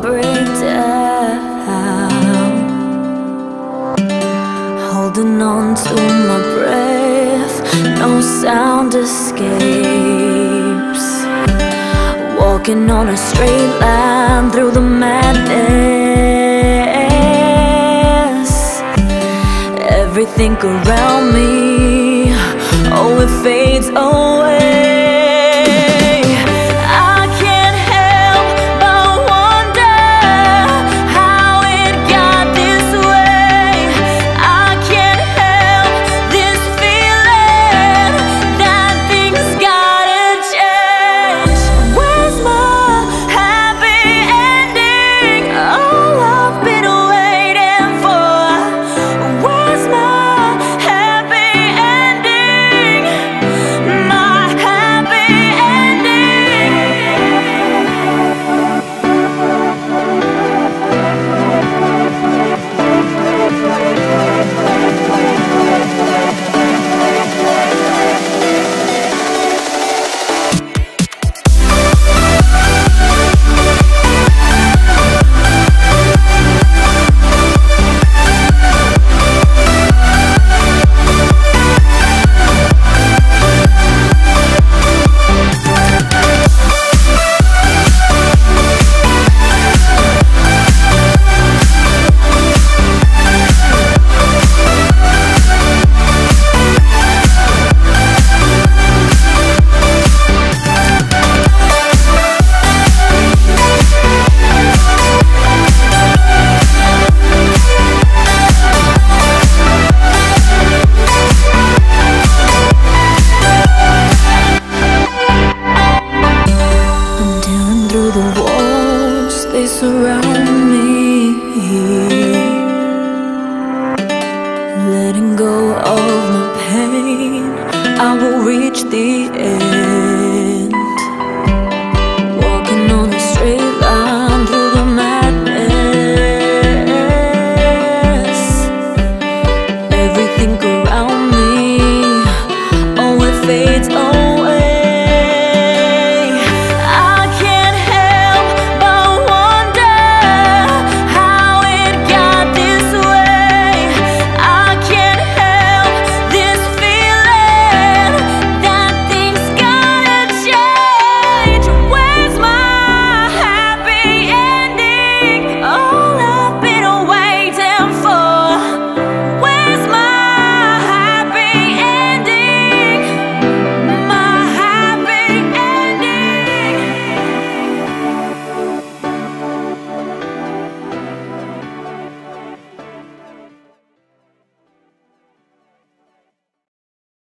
break down Holding on to my breath No sound escapes. Walking on a straight line through the madness. Everything around me Oh, it fades away I will reach the end